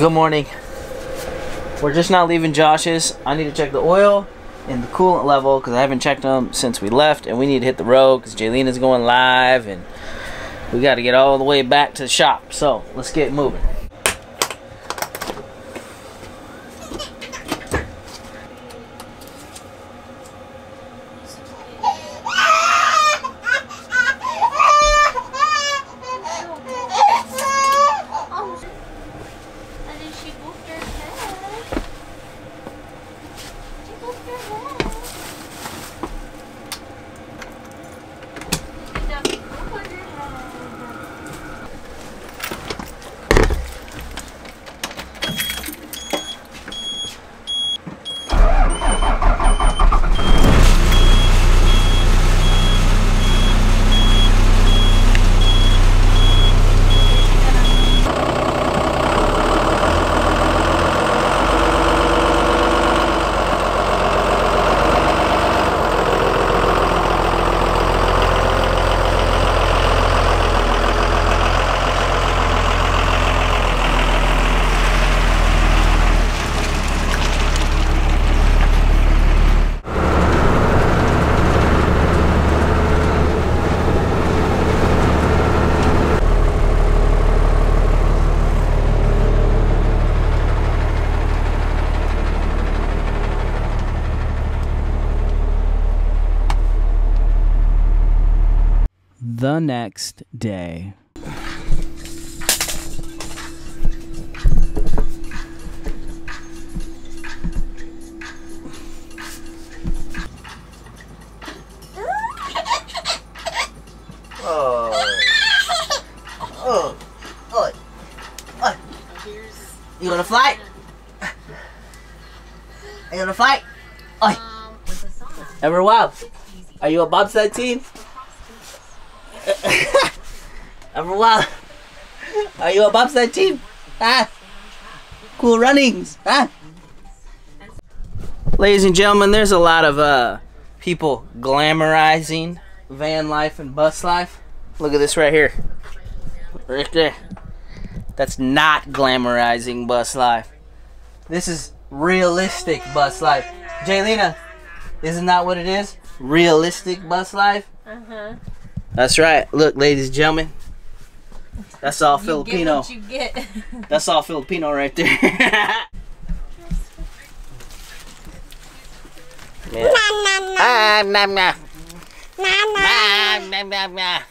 Good morning. We're just now leaving Josh's. I need to check the oil and the coolant level because I haven't checked them since we left, and we need to hit the road because Jaylene is going live, and we got to get all the way back to the shop. So let's get moving. Next day. Oh. Oh. Oh. Oh. You gonna fight? You gonna fight? Oh. Ember Wild, are you a bobsled team? Wild, are you a bobsled team? Ah. Cool runnings. Ah. Ladies and gentlemen, there's a lot of uh, people glamorizing van life and bus life. Look at this right here. Right there. That's not glamorizing bus life. This is realistic bus life. Jaylena, isn't that what it is? Realistic bus life? Uh-huh. That's right. Look, ladies and gentlemen. That's all Filipino. You get what you get. That's all Filipino right there. yeah. Ah, nah, nah. Ah, nah, nah, nah. What do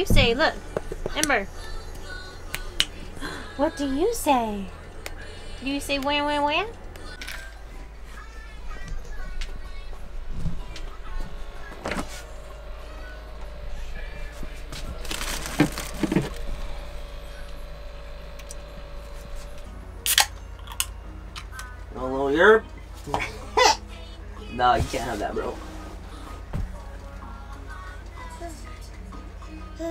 you say? Look, Ember. What do you say? Do you say wham wham wham? No little yerp. no, you can't have that, bro. We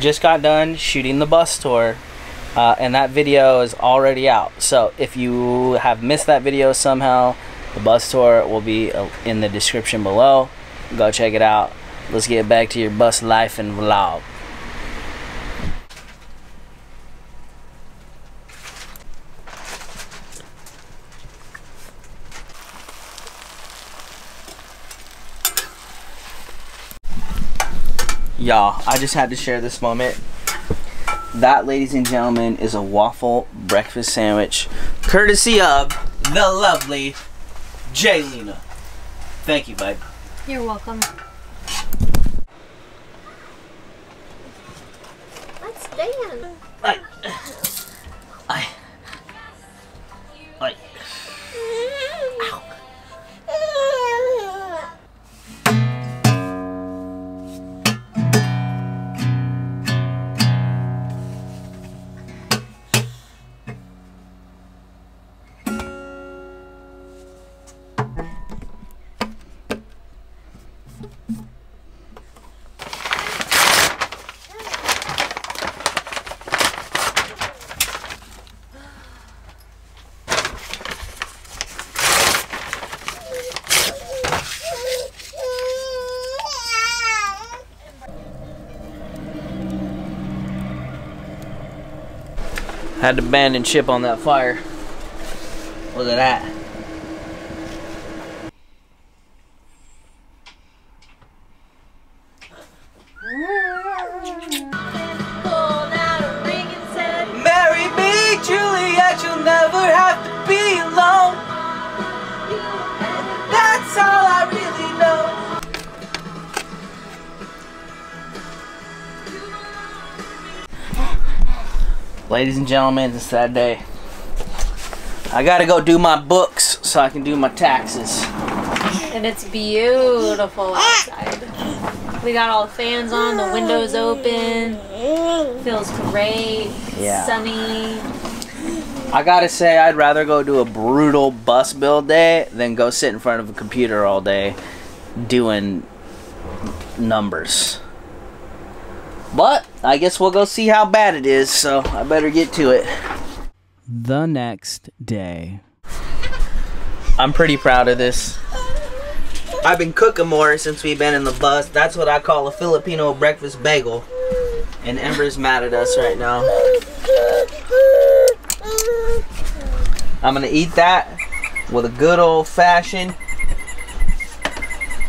just got done shooting the bus tour, uh, and that video is already out. So if you have missed that video somehow, the bus tour will be uh, in the description below. Go check it out. Let's get back to your bus life and vlog. Y'all, I just had to share this moment. That, ladies and gentlemen, is a waffle breakfast sandwich, courtesy of the lovely Jaylena. Thank you, babe. You're welcome. Had to abandon ship on that fire. Look at that. Ladies and gentlemen, it's that day. I gotta go do my books so I can do my taxes. and it's beautiful outside. We got all the fans on, the windows open. Feels great. Yeah. Sunny. I gotta say, I'd rather go do a brutal bus build day than go sit in front of a computer all day doing numbers. But I guess we'll go see how bad it is, so I better get to it. The next day. I'm pretty proud of this. I've been cooking more since we've been in the bus. That's what I call a Filipino breakfast bagel. And Ember's mad at us right now. I'm gonna eat that with a good old fashioned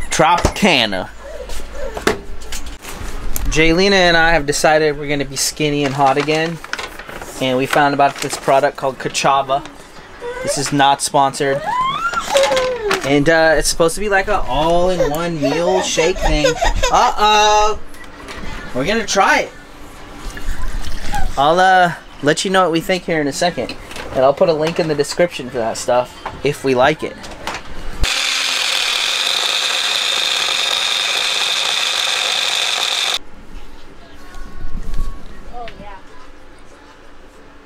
Tropicana. Jaylena and I have decided we're gonna be skinny and hot again. And we found about this product called Kachava. This is not sponsored. And uh, it's supposed to be like a all-in-one meal shake thing. Uh-oh. We're gonna try it. I'll uh, let you know what we think here in a second. And I'll put a link in the description for that stuff if we like it. Oh, yeah. David, give me a diaper.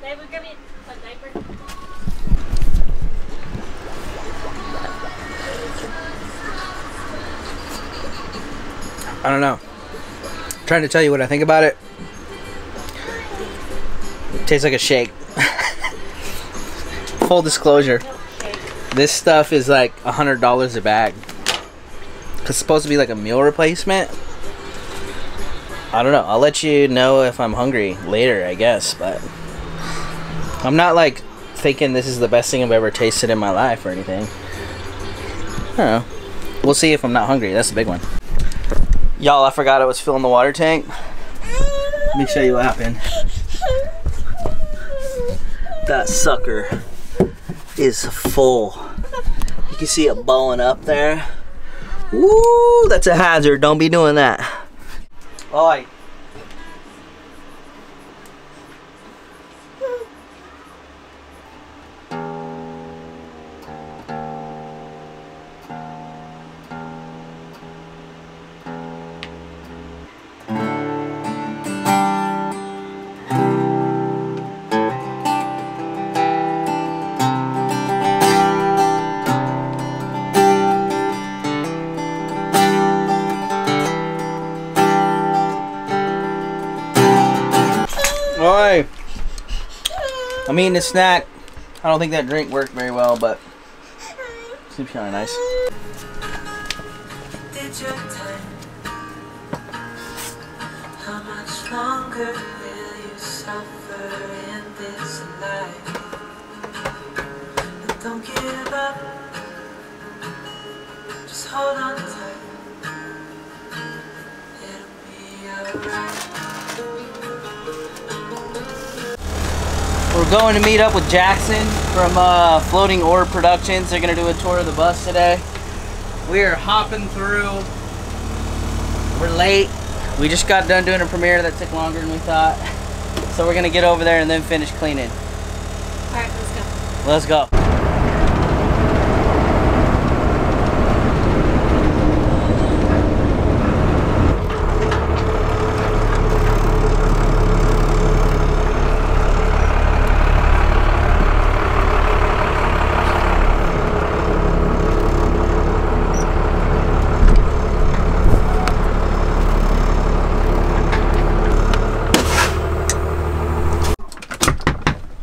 I don't know. I'm trying to tell you what I think about it. It tastes like a shake. Full disclosure. This stuff is like a hundred dollars a bag. It's supposed to be like a meal replacement. I don't know. I'll let you know if I'm hungry later, I guess, but I'm not like thinking this is the best thing I've ever tasted in my life or anything. I don't know. We'll see if I'm not hungry. That's the big one. Y'all, I forgot I was filling the water tank. Let me show you what happened. That sucker is full. You can see it blowing up there. Woo, that's a hazard. Don't be doing that. Oi. Oi. I'm eating a snack. I don't think that drink worked very well, but seems kind of nice. How much longer We're going to meet up with Jackson from uh, Floating Orb Productions. They're going to do a tour of the bus today. We're hopping through. We're late. We just got done doing a premiere that took longer than we thought. So we're going to get over there and then finish cleaning. Alright, let's go. Let's go.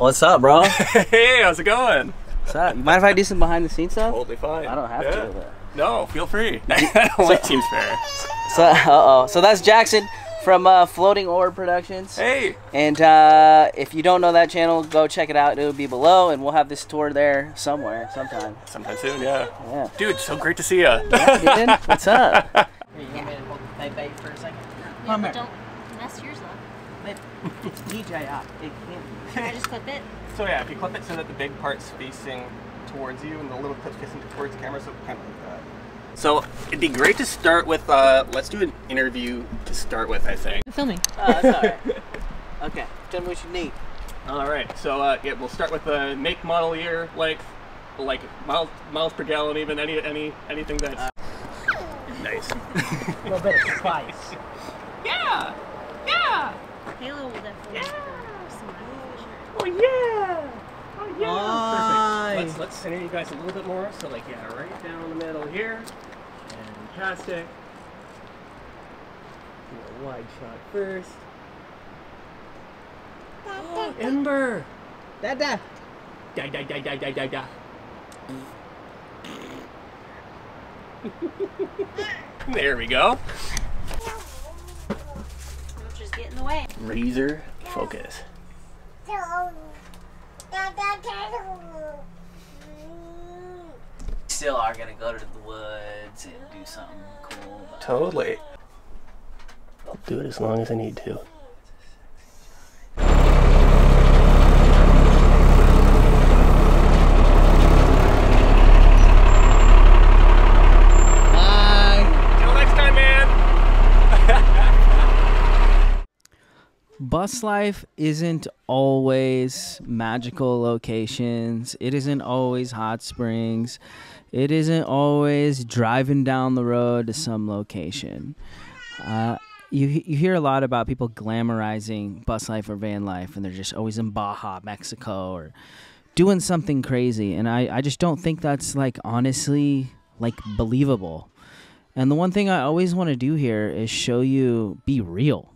What's up, bro? hey, how's it going? What's up? You mind if I do some behind the scenes stuff? Totally fine. I don't have Yeah. to. But... No, feel free. that only seems fair. So, uh oh. So that's Jackson from uh, Floating Orb Productions. Hey, And uh, if you don't know that channel, go check it out. It will be below, and we'll have this tour there somewhere, sometime. sometime soon, yeah. Yeah. Dude, so great to see you. Dude, what's up? You want me to hold the bait for a second? Yeah, Come but here. don't mess yours up. It's DJI. It can't. Can I just clip it? So yeah, if you clip it so that the big part's facing towards you and the little clip's facing towards the camera, so kind of like that. So it'd be great to start with. Uh, let's do an interview to start with. I think. Filming. Oh, that's all right. Okay. Tell me what you need. All right. So uh, yeah, we'll start with the make, model, year, length, like miles, miles per gallon, even any any anything that's nice. A little bit of spice. yeah. Yeah. Halo will definitely make her smile for sure. Oh yeah! Oh yeah! Nice. Perfect. Let's let's center you guys a little bit more. So like yeah, right down the middle here, fantastic. Do a wide shot first. Oh, Ember! Dada. Da da da da da da da. there we go. Don't just get in the way. Razor focus. Still are gonna go to the woods and do something cool. Totally. I'll do it as long as I need to. Bus life isn't always magical locations. It isn't always hot springs. It isn't always driving down the road to some location. Uh, you you hear a lot about people glamorizing bus life or van life, and they're just always in Baja, Mexico, or doing something crazy. And I, I just don't think that's like honestly like believable. And the one thing I always want to do here is show you be real.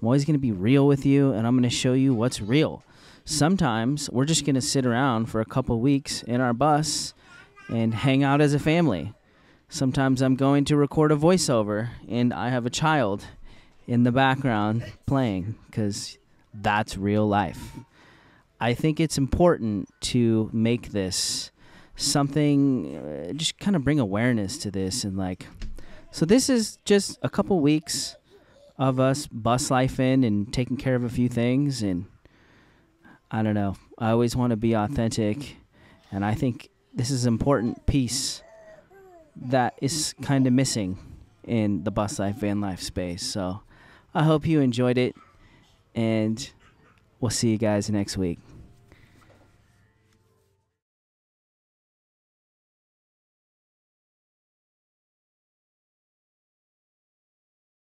I'm always going to be real with you and I'm going to show you what's real. Sometimes we're just going to sit around for a couple weeks in our bus and hang out as a family. Sometimes I'm going to record a voiceover and I have a child in the background playing because that's real life. I think it's important to make this something, uh, just kind of bring awareness to this and like, so this is just a couple weeks of us bus life in and taking care of a few things and I don't know. I always want to be authentic and I think this is an important piece that is kind of missing in the bus life van life space. So I hope you enjoyed it and we'll see you guys next week.